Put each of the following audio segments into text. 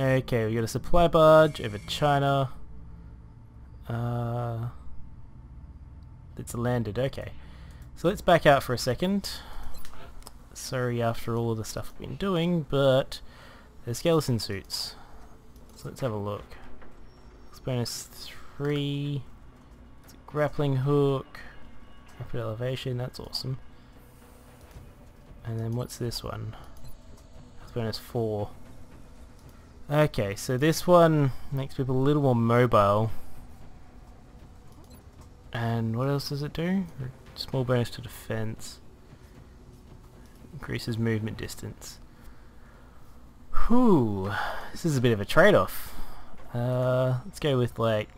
Okay, we got a supply barge over China. Uh, it's landed, okay. So let's back out for a second. Sorry after all of the stuff we've been doing, but there's skeleton suits. So let's have a look. It's bonus 3. It's a grappling hook. Rapid elevation, that's awesome. And then what's this one? It's bonus 4. Okay, so this one makes people a little more mobile. And what else does it do? Small bonus to defense. Increases movement distance. Whew, this is a bit of a trade-off. Uh, let's go with like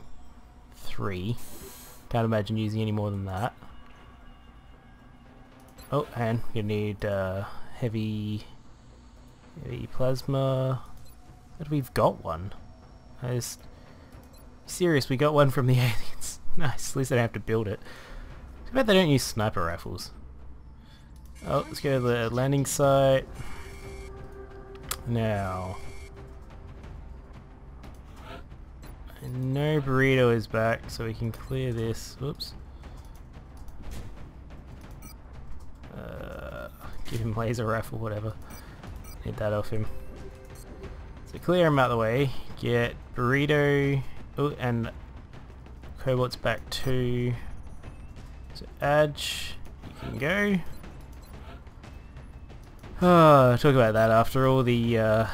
three. Can't imagine using any more than that. Oh, and you need uh, heavy, heavy plasma. We've got one. I just... Serious, we got one from the aliens. nice, at least I don't have to build it. Too bad they don't use sniper rifles. Oh, let's go to the landing site. Now... No burrito is back, so we can clear this. Whoops. Uh, give him laser rifle, whatever. Need that off him. So clear him out of the way. Get burrito. Oh, and Cobalt's back to, Edge, you can go. Oh, talk about that after all the uh,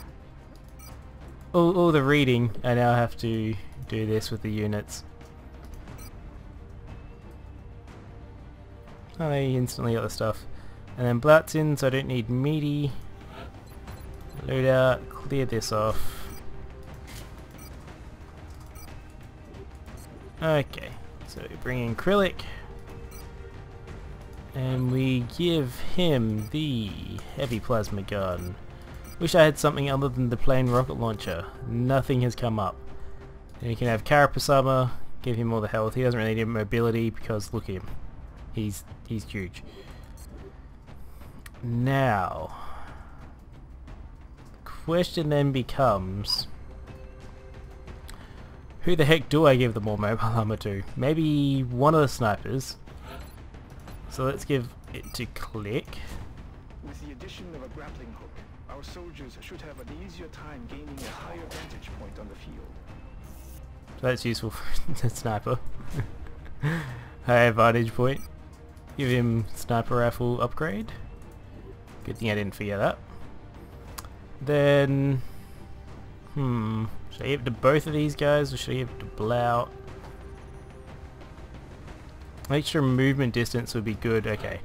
all, all the reading, I now have to do this with the units. Oh, they instantly got the stuff. And then Blatt's in, so I don't need meaty. Load out, clear this off. Okay, so we bring in Krillic. And we give him the heavy plasma gun. Wish I had something other than the plain rocket launcher. Nothing has come up. You can have Karapasama, give him all the health. He doesn't really need mobility because look at him. He's he's huge. Now question then becomes who the heck do I give the more mobile armor to? Maybe one of the snipers. So let's give it to Click. With the addition of a grappling hook, our soldiers should have an easier time gaining a higher vantage point on the field. So that's useful for the sniper. High vantage point. Give him sniper rifle upgrade. Good thing I didn't forget that. Then, hmm, should I give to both of these guys or should I give to Blau? Extra movement distance would be good. Okay,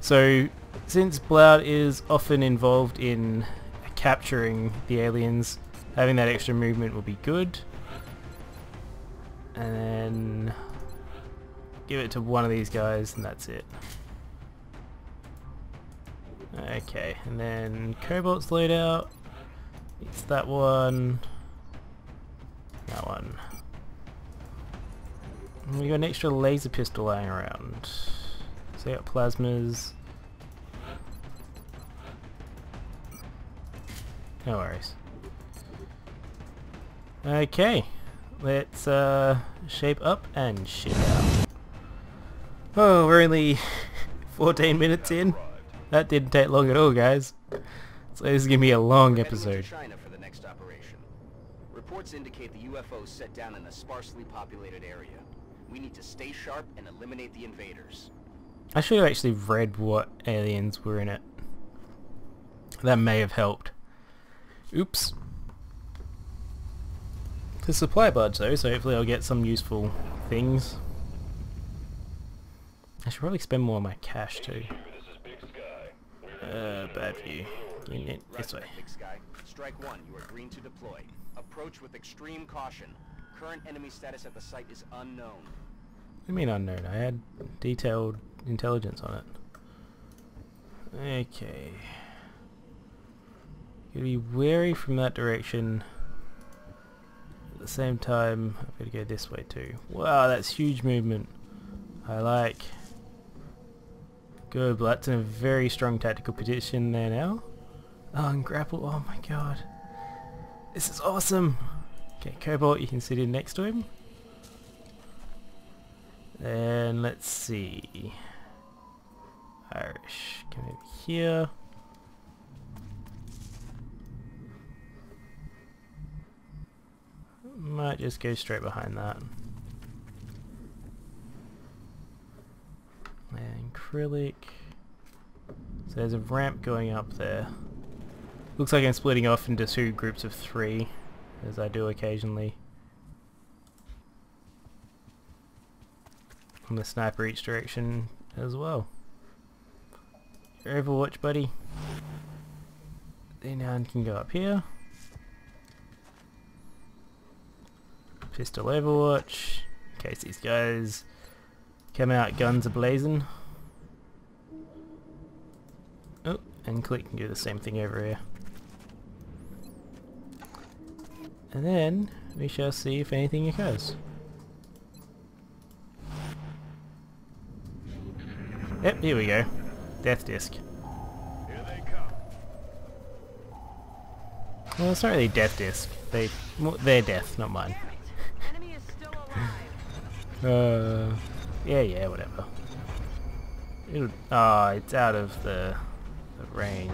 so since Bloud is often involved in capturing the aliens, having that extra movement will be good. And then give it to one of these guys and that's it. Okay, and then Cobalt's loadout. It's that one. That one. And we got an extra laser pistol lying around. So we got plasmas. No worries. Okay, let's uh, shape up and ship out. Oh, we're only 14 minutes in. That didn't take long at all, guys. So this is gonna be a long episode. China for the next operation. Reports indicate the UFO set down in a sparsely populated area. We need to stay sharp and eliminate the invaders. I should have actually read what aliens were in it. That may have helped. Oops. The supply barge though, so hopefully I'll get some useful things. I should probably spend more on my cash too. Uh, bad view. Unit this way. Sky. Strike one. You are green to deploy. Approach with extreme caution. Current enemy status at the site is unknown. What do you mean unknown? I had detailed intelligence on it. Okay. Gotta be wary from that direction. At the same time, I've got to go this way too. Wow, that's huge movement. I like. Good, but that's in a very strong tactical position there now. Oh, and grapple. Oh my god. This is awesome. Okay, Cobalt, you can sit in next to him. And let's see. Irish, come over here. Might just go straight behind that. And acrylic. So there's a ramp going up there. Looks like I'm splitting off into two groups of three, as I do occasionally. On the sniper each direction as well. Overwatch buddy. Then now can go up here. Pistol Overwatch. In case these guys come out guns a-blazing. Oh, and Click can do the same thing over here. And then we shall see if anything occurs. Yep, here we go. Death disc. Here they come. Well, it's not really death disc. They, well, their death, not mine. Enemy is still alive. Uh, yeah, yeah, whatever. It'll, oh, it's out of the, the range.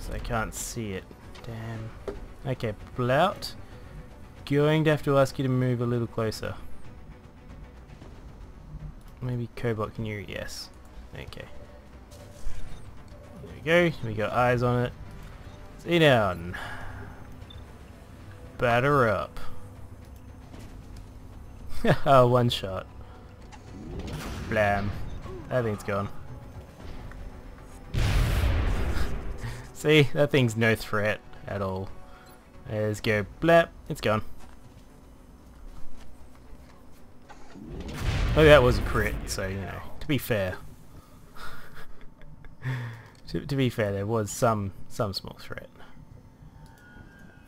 So I can't see it. Damn. Okay, Blout. Going to have to ask you to move a little closer. Maybe Cobot, can you? Yes. Okay. There we go. We got eyes on it. See down. Batter up. oh, one shot. Blam. That thing's gone. See, that thing's no threat at all. Let's go blap, it's gone. Oh, that was a crit, so, you know, to be fair. to, to be fair, there was some, some small threat.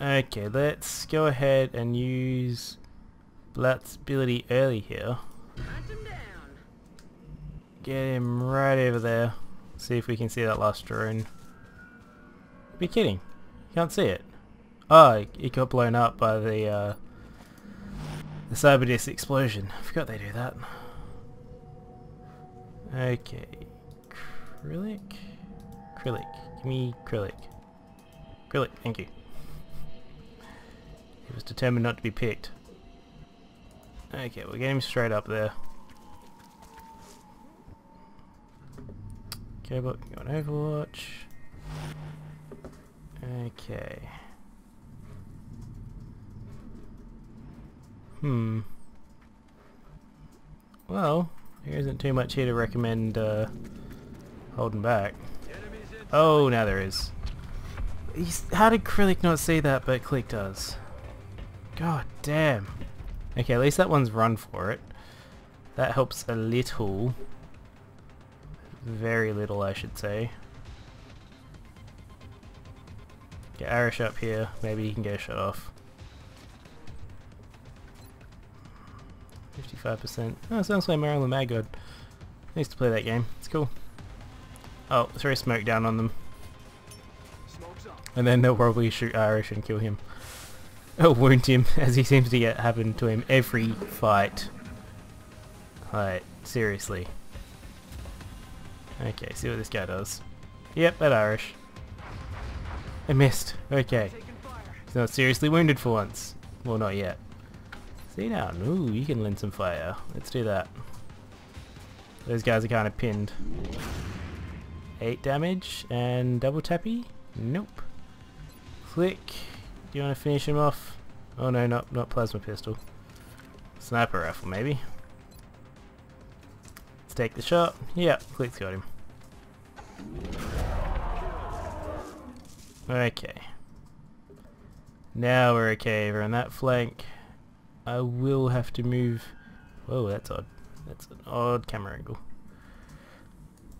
Okay, let's go ahead and use Blat's ability early here. Hunt him down. Get him right over there. See if we can see that last drone. Be kidding. Can't see it. Oh, it got blown up by the uh, the Cyberdisc explosion. I forgot they do that. Okay. Acrylic? Acrylic. Give me acrylic. Acrylic, thank you. He was determined not to be picked. Okay, we're getting straight up there. Okay, but go on Overwatch. Okay. Hmm. Well, there isn't too much here to recommend uh, holding back. Oh, now there is. He's, how did Acrylic not see that, but Click does? God damn. Okay, at least that one's run for it. That helps a little. Very little, I should say. Get Irish up here. Maybe he can get a shot off. 55%. Oh, sounds like Marilyn Magod. I used to play that game. It's cool. Oh, throw smoke down on them. And then they'll probably shoot Irish and kill him. Wound him, as he seems to get happen to him every fight. Like, seriously. Okay, see what this guy does. Yep, that Irish. I missed. Okay. He's not seriously wounded for once. Well, not yet. See now. Ooh, you can lend some fire. Let's do that. Those guys are kind of pinned. 8 damage and double tappy? Nope. Click. Do you want to finish him off? Oh no, not, not plasma pistol. Sniper rifle, maybe. Let's take the shot. Yeah, Click's got him. Okay. Now we're okay over on that flank. I will have to move... Whoa, that's odd. That's an odd camera angle.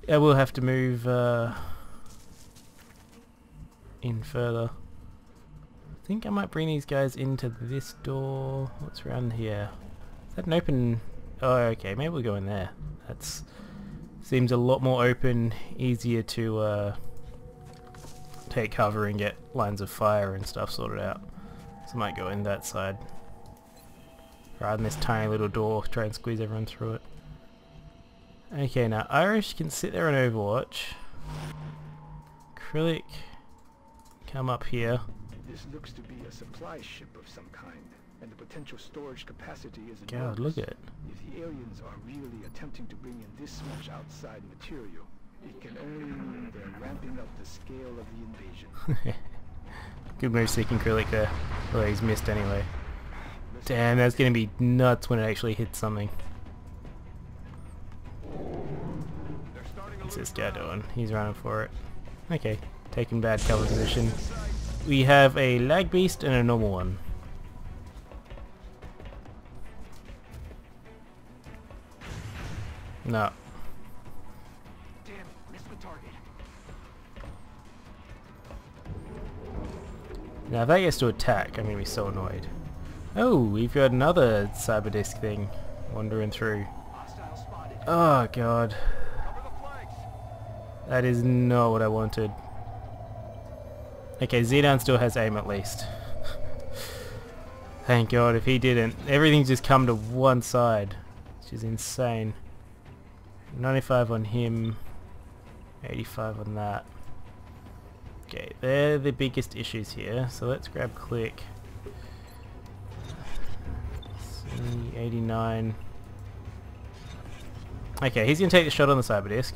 I will have to move uh, in further. I think I might bring these guys into this door. What's around here? Is that an open... Oh, okay. Maybe we'll go in there. That's seems a lot more open, easier to uh, take cover and get lines of fire and stuff sorted out. So I might go in that side. Rather than this tiny little door, try and squeeze everyone through it. Okay, now Irish can sit there on Overwatch. Acrylic, come up here. This looks to be a supply ship of some kind, and the potential storage capacity is God, look at it. If the aliens are really attempting to bring in this much outside material, it can only mean they're ramping up the scale of the invasion. Good move seeking Acrylic there. Although he's missed anyway. Damn, that's gonna be nuts when it actually hits something. What's this guy doing? He's running for it. Okay, taking bad cover position. We have a lag beast and a normal one. No. Damn, missed the target. Now if that gets to attack, I'm gonna be so annoyed. Oh, we've got another Cyberdisc thing wandering through. Oh god. That is not what I wanted. Okay, Zidane still has aim at least. Thank god, if he didn't, everything's just come to one side, which is insane. 95 on him, 85 on that. Okay, they're the biggest issues here, so let's grab Click. See, 89. Okay, he's gonna take the shot on the cyber disc.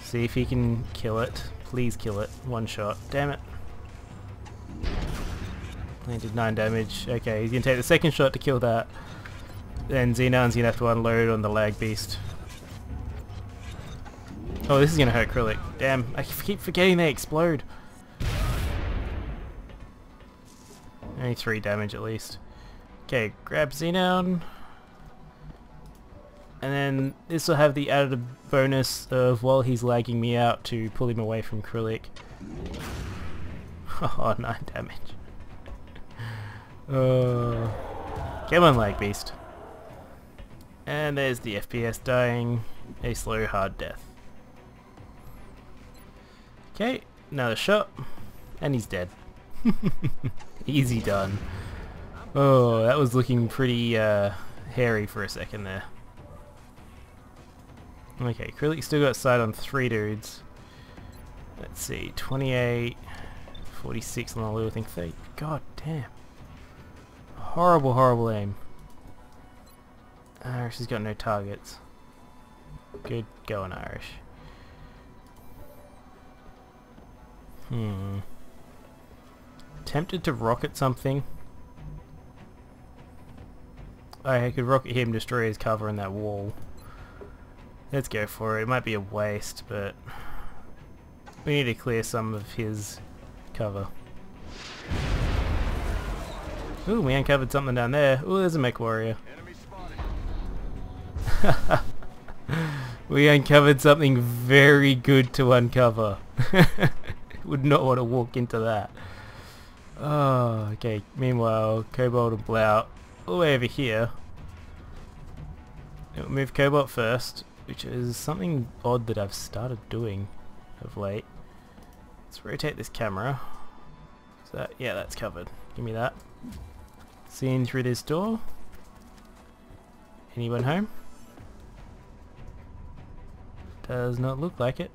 See if he can kill it. Please kill it. One shot. Damn it. He did 9 damage. Okay, he's gonna take the second shot to kill that. Then Xenon's gonna have to unload on the lag beast. Oh, this is gonna hurt Krillic. Damn, I keep forgetting they explode. Only 3 damage at least. Okay, grab Xenon. And then this will have the added bonus of while he's lagging me out to pull him away from Krillic. Oh, 9 damage. Uh, come on, lag beast. And there's the FPS dying. A slow, hard death. Okay, another shot. And he's dead. Easy done. Oh, that was looking pretty uh, hairy for a second there. Okay, Krillic's still got sight on three dudes. Let's see, 28, 46 on the little thing. 30. God damn. Horrible, horrible aim. Irish has got no targets. Good going, Irish. Hmm. Tempted to rocket something. I could rocket him, destroy his cover in that wall. Let's go for it. It might be a waste, but we need to clear some of his cover. Ooh, we uncovered something down there. Ooh, there's a mech warrior. we uncovered something very good to uncover. Would not want to walk into that. Oh, okay. Meanwhile, Cobalt and Blau all the way over here. We'll move Cobalt first, which is something odd that I've started doing of late. Let's rotate this camera. Is that, yeah, that's covered. Give me that. Seeing through this door. Anyone home? Does not look like it.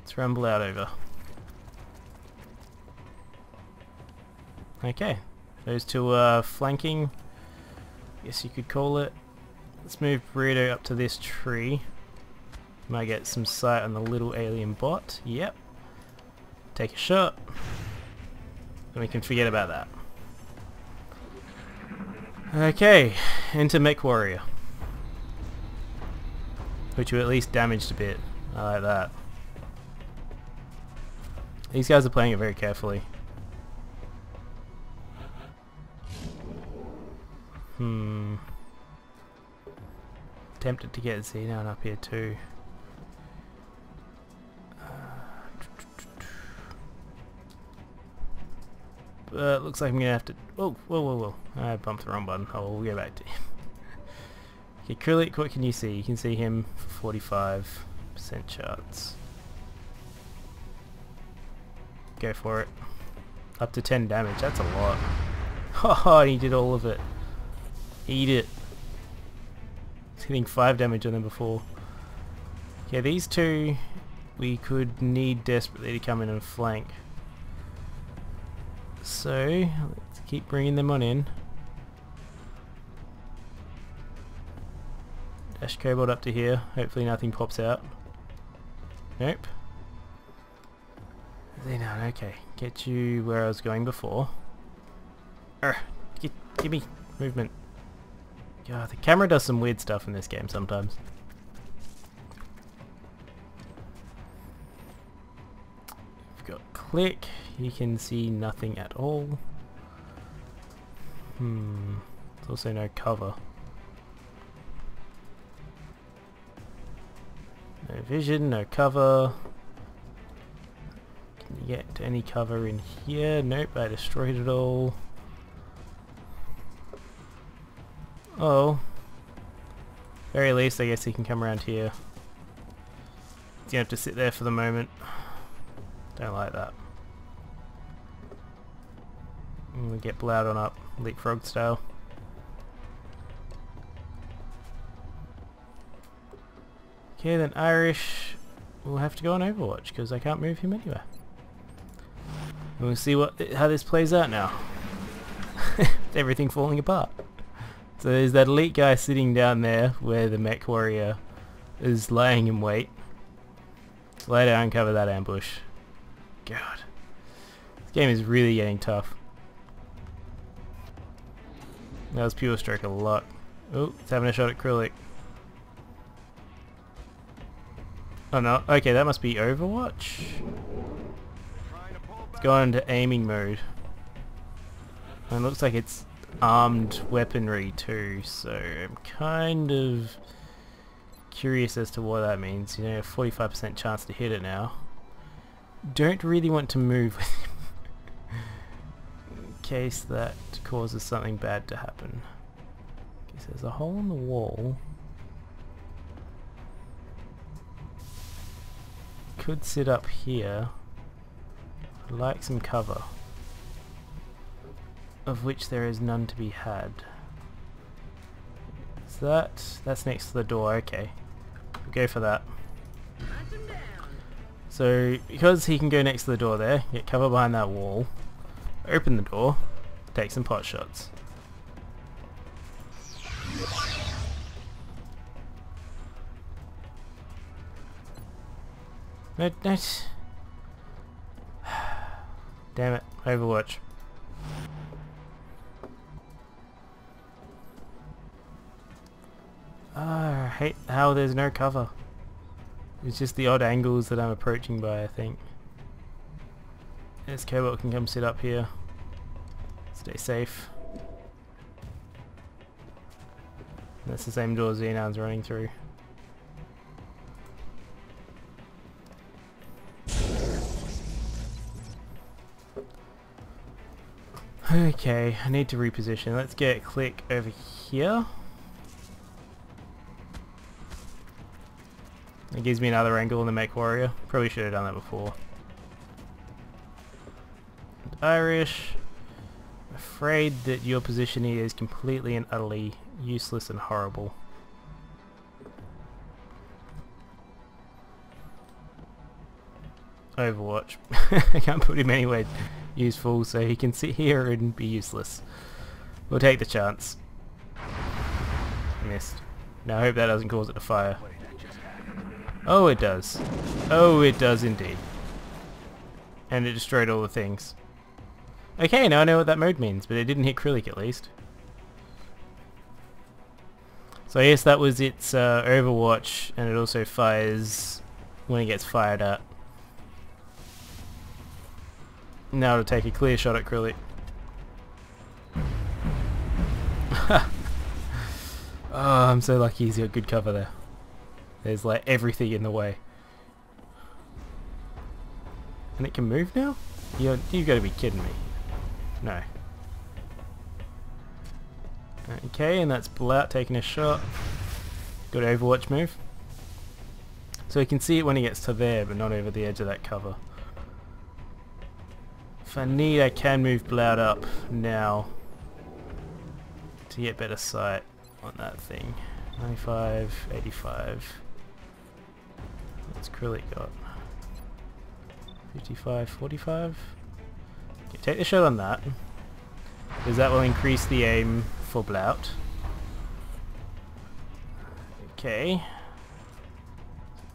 Let's rumble out over. Okay, those two are flanking. Guess you could call it. Let's move Burrito up to this tree. Might get some sight on the little alien bot. Yep. Take a shot. And we can forget about that. Okay, into Mech Warrior. Which you at least damaged a bit. I like that. These guys are playing it very carefully. Hmm. Tempted to get Xenon up here too. Uh, but looks like I'm gonna have to. Oh, whoa, whoa, whoa! I bumped the wrong button. Oh, we'll go back to him. okay, Krillic, what can you see? You can see him for 45% chance. go for it. Up to 10 damage, that's a lot. Oh, he did all of it. Eat it. He's hitting 5 damage on them before. Okay, these two we could need desperately to come in and flank. So, let's keep bringing them on in. Dash Cobalt up to here. Hopefully nothing pops out. Nope. Xenon, okay. Get you where I was going before. Urgh, get, give me movement. God, the camera does some weird stuff in this game sometimes. We've got click. You can see nothing at all. Hmm. There's also no cover. No vision, no cover. Can you get any cover in here? Nope, I destroyed it all. Oh. Very least, I guess he can come around here. Gonna have to sit there for the moment. Don't like that. And we get Bloud on up, leapfrog style. Okay, then Irish will have to go on Overwatch because I can't move him anywhere. We'll see what how this plays out now. Everything falling apart. So there's that elite guy sitting down there where the mech warrior is laying in wait. Lay down, cover that ambush. God. This game is really getting tough. That was pure stroke of luck. Oh, it's having a shot at Krillic. Oh no, okay, that must be Overwatch. It's gone into aiming mode. And it looks like it's armed weaponry too, so I'm kind of curious as to what that means. You know, 45% chance to hit it now. Don't really want to move case that causes something bad to happen. Okay, so there's a hole in the wall. Could sit up here. I'd like some cover of which there is none to be had. So that, that's next to the door, okay. We'll go for that. Hunt him down. So, because he can go next to the door there, get cover behind that wall, open the door, take some pot shots. No, no. Damn it, Overwatch. Ah, I hate how there's no cover. It's just the odd angles that I'm approaching by, I think. This Cobalt can come sit up here. Stay safe. That's the same door Xenon's running through. Okay, I need to reposition. Let's get click over here. It gives me another angle in the Mech Warrior. Probably should have done that before. And Irish. Afraid that your position here is completely and utterly useless and horrible. Overwatch. I can't put him anywhere useful so he can sit here and be useless. We'll take the chance. Missed. Now I hope that doesn't cause it to fire. Oh, it does. Oh, it does indeed. And it destroyed all the things. Okay, now I know what that mode means, but it didn't hit Krillic at least. So I guess that was its uh, Overwatch, and it also fires when it gets fired at. Now to take a clear shot at Krillic. oh, I'm so lucky he's got good cover there. There's like everything in the way. And it can move now? You're, you've got to be kidding me. No. Okay, and that's Blout taking a shot. Good Overwatch move. So you can see it when he gets to there, but not over the edge of that cover. If I need, I can move Bloud up now to get better sight on that thing. 95, 85. What's Krillic got? 55, 45? Take the shot on that. Because that will increase the aim for Blout. Okay.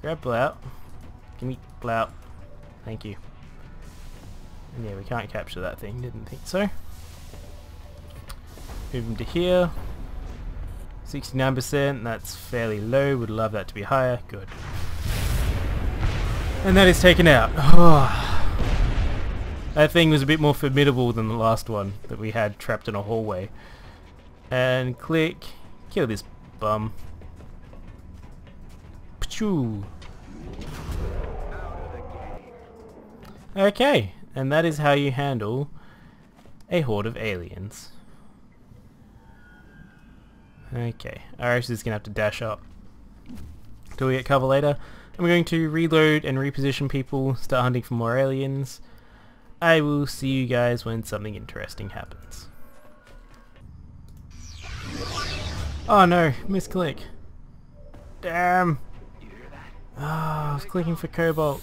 Grab Blout. Give me Blout. Thank you. And yeah, we can't capture that thing, didn't think so. Move him to here. 69%, that's fairly low, would love that to be higher, good. And that is taken out. Oh. That thing was a bit more formidable than the last one that we had trapped in a hallway. And click, kill this bum. Pachoo. Okay, and that is how you handle a horde of aliens. Okay, Irish is going to have to dash up till we get cover later. I'm going to reload and reposition people, start hunting for more aliens. I will see you guys when something interesting happens. Oh no, misclick. Damn. Oh, I was clicking for Cobalt.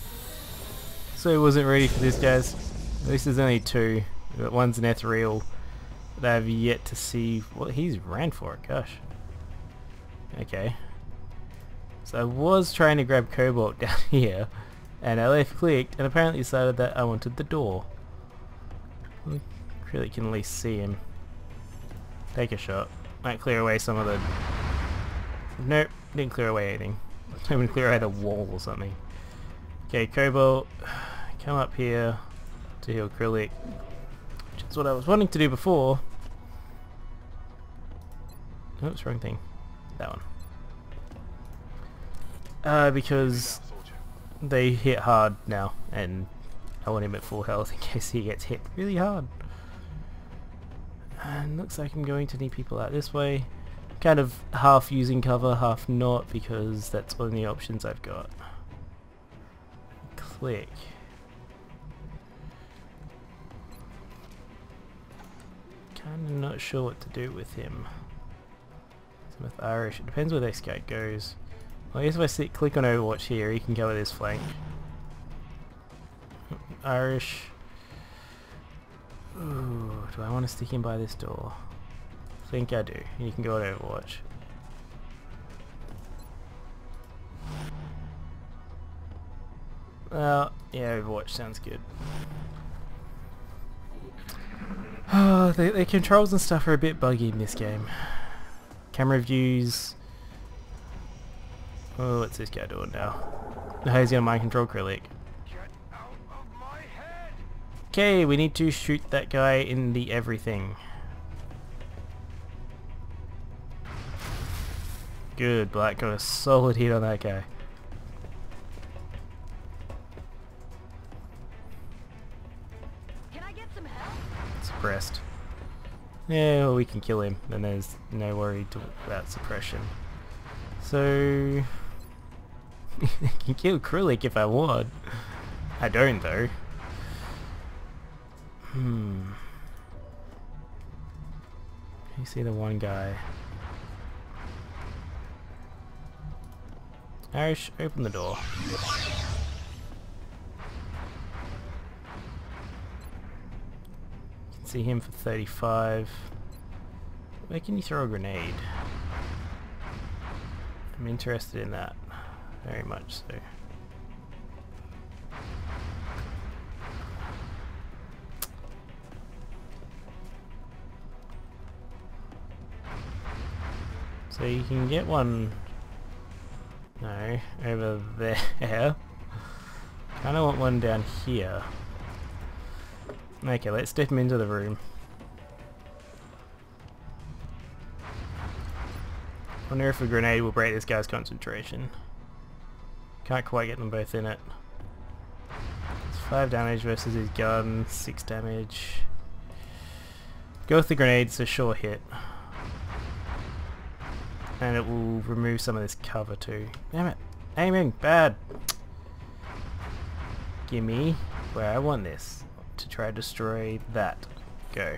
So I wasn't ready for this guys. At least there's only two. But one's an ethereal. But I have yet to see what he's ran for it, gosh. Okay. So I was trying to grab Cobalt down here and I left clicked and apparently decided that I wanted the door. We really can at least see him. Take a shot. Might clear away some of the... Nope, didn't clear away anything. I'm gonna clear away the wall or something. Okay, Cobalt, come up here to heal Krillic. Which is what I was wanting to do before. Oops, wrong thing. That one. Uh, because they hit hard now, and I want him at full health in case he gets hit really hard. And looks like I'm going to need people out this way. Kind of half using cover, half not, because that's one of the options I've got. Click. Kinda not sure what to do with him. With Irish, it depends where this guy goes. Well, I guess if I sit, click on Overwatch here, he can cover this flank. Irish. Ooh, do I want to stick him by this door? I think I do. You can go on Overwatch. Well, yeah, Overwatch sounds good. Oh, the, the controls and stuff are a bit buggy in this game. Camera views, Oh, what's this guy doing now? Oh, How is he on mind control Krillic? Okay, we need to shoot that guy in the everything. Good, Black got a solid hit on that guy. Can I get some help? Suppressed. Yeah, well, we can kill him, then there's no worry to, about suppression. So, I can kill Krillic if I want. I don't though. Hmm. You see the one guy. Irish, open the door. You can see him for 35. Where can you throw a grenade? I'm interested in that very much so. So you can get one, no, over there. Kinda want one down here. Okay, let's step him into the room. Wonder if a grenade will break this guy's concentration. Can't quite get them both in it. It's 5 damage versus his gun, 6 damage. Go with the grenade, it's a sure hit. And it will remove some of this cover too. Damn it! Aiming! Bad! Gimme where I want this. to try to destroy that. Go.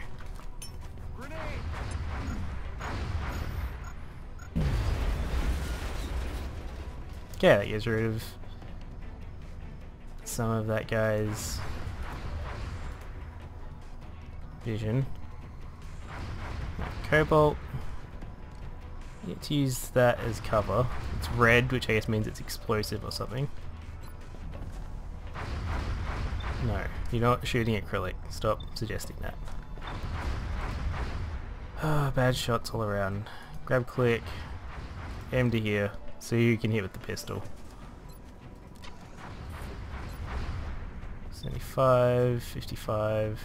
Okay, that gets rid of some of that guy's vision. Cobalt. Let's use that as cover. It's red, which I guess means it's explosive or something. No, you're not shooting acrylic. Stop suggesting that. Ah, bad shots all around. Grab click, to here, so you can hit with the pistol. 75, 55.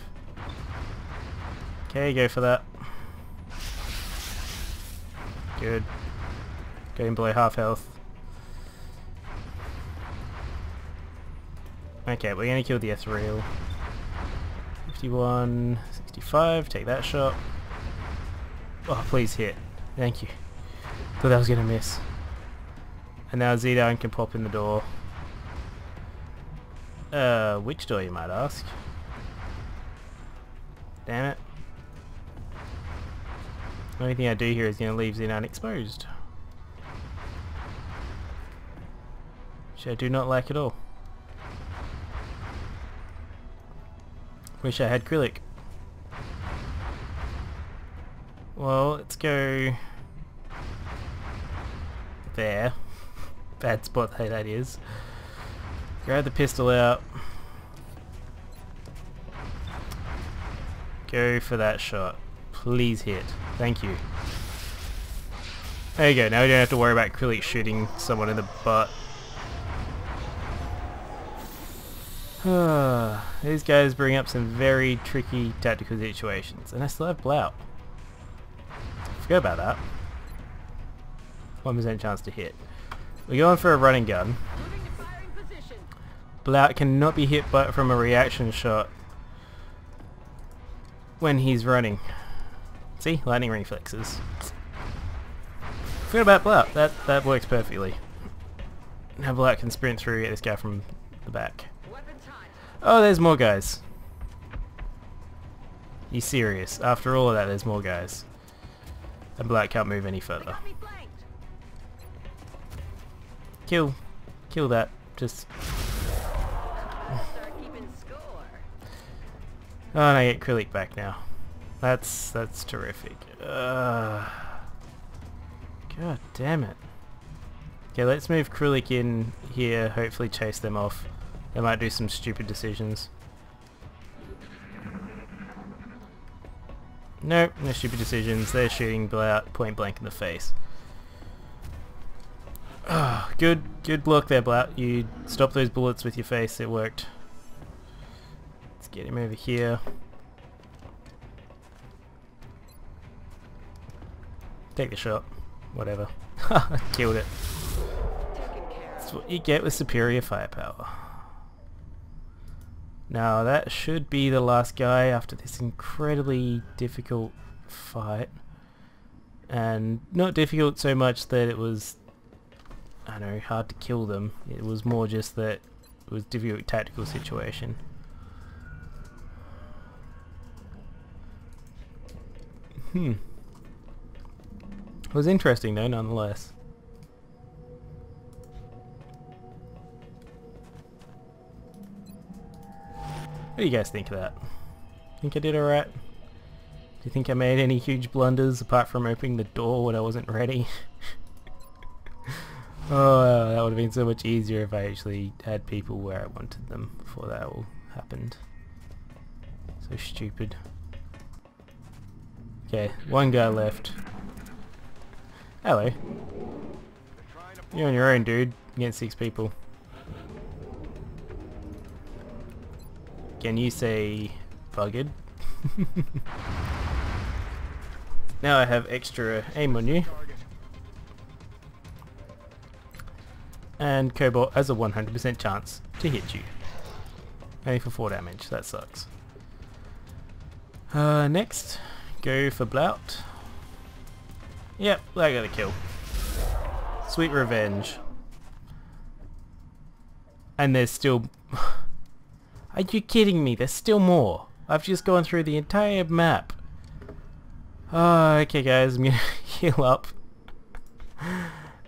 Okay, go for that. Good. Going below half health. Okay, we're gonna kill the ethereal. 51, 65, take that shot. Oh, please hit. Thank you. Thought that was gonna miss. And now Zidane can pop in the door. Uh, which door you might ask? Damn it. The only thing I do here is going to leave Xenon exposed. Which I do not like at all. Wish I had acrylic. Well, let's go there. Bad spot hey that is. Grab the pistol out. Go for that shot. Please hit. Thank you. There you go, now we don't have to worry about acrylic shooting someone in the butt. These guys bring up some very tricky tactical situations, and I still have Blout. Forget about that. 1% chance to hit. We're going for a running gun. Moving to firing position. Blout cannot be hit but from a reaction shot when he's running. See? Lightning reflexes. Forget about Blout. That, that works perfectly. Now Blout can sprint through get this guy from the back. Oh, there's more guys. You serious? After all of that, there's more guys. And Black can't move any further. Kill. Kill that. Just... Oh, and I get acrylic back now. That's that's terrific. Uh, God damn it. Okay, let's move acrylic in here. Hopefully chase them off. They might do some stupid decisions. Nope, no stupid decisions. They're shooting point blank in the face. Ah, good, good block there, Blout. You stopped those bullets with your face. It worked. Let's get him over here. Take the shot. Whatever. Killed it. That's what you get with superior firepower. Now that should be the last guy after this incredibly difficult fight. And not difficult so much that it was, I know, hard to kill them. It was more just that it was difficult tactical situation. Hmm. It was interesting though, nonetheless. What do you guys think of that? Think I did alright? Do you think I made any huge blunders apart from opening the door when I wasn't ready? oh, that would have been so much easier if I actually had people where I wanted them before that all happened. So stupid. Okay, one guy left. Hello. You're on your own, dude. Against six people. Can you say bugged? now I have extra aim on you. And Cobalt has a 100% chance to hit you. Only for 4 damage, that sucks. Uh, next, go for Blout. Yep, I got a kill. Sweet revenge. And there's still... Are you kidding me? There's still more. I've just gone through the entire map. Oh, okay guys, I'm gonna heal up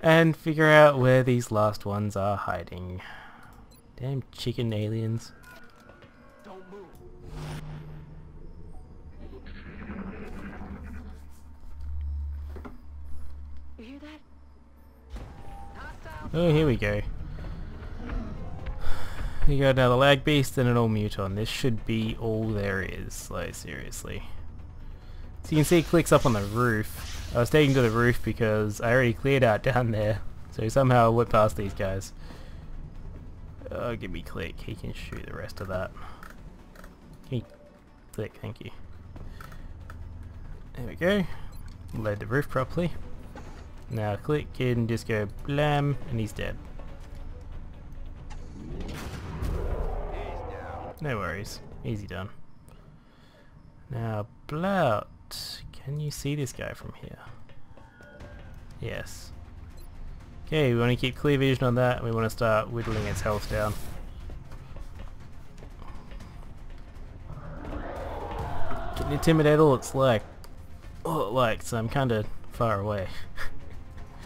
and figure out where these last ones are hiding. Damn chicken aliens. Don't move. You hear that? Oh, here we go. We got another lag beast and an all muton. This should be all there is, like seriously. So you can see it clicks up on the roof. I was taking to the roof because I already cleared out down there. So somehow I went past these guys. Oh, give me click. He can shoot the rest of that. He click, thank you. There we go. Load the roof properly. Now click and just go blam and he's dead. No worries. Easy done. Now Blout. Can you see this guy from here? Yes. Okay, we want to keep clear vision on that. We want to start whittling its health down. Can intimidate all it's like. All it likes, so I'm kind of far away.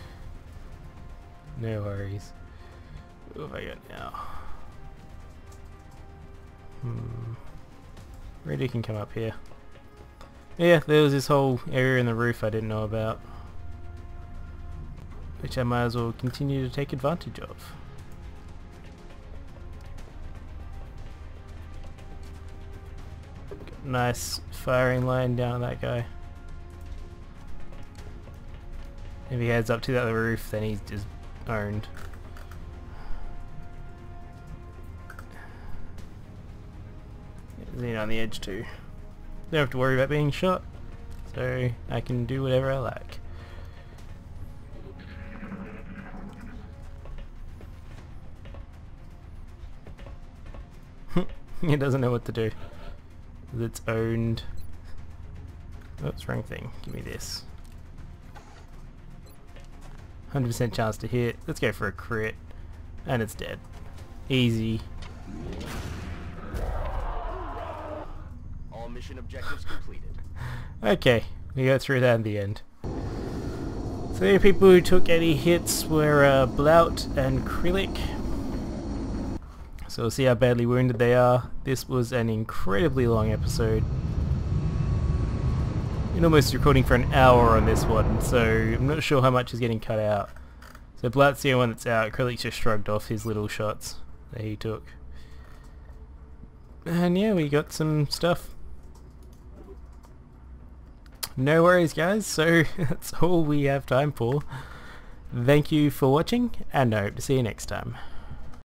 no worries. What have I got now? Hmm. Really can come up here. Yeah, there was this whole area in the roof I didn't know about. Which I might as well continue to take advantage of. Nice firing line down that guy. If he heads up to that roof then he's just owned. Xen on the edge too. Don't have to worry about being shot, so I can do whatever I like. it doesn't know what to do. It's owned. Oh, Oops, wrong thing. Give me this. 100% chance to hit. Let's go for a crit. And it's dead. Easy. Mission objectives completed. Okay, we got through that in the end. So the people who took any hits were uh, Blout and Krillic. So we'll see how badly wounded they are. This was an incredibly long episode. Been almost recording for an hour on this one, so I'm not sure how much is getting cut out. So Blout's the only one that's out. Krillic just shrugged off his little shots that he took. And yeah, we got some stuff. No worries guys, so that's all we have time for. Thank you for watching, and I hope to see you next time.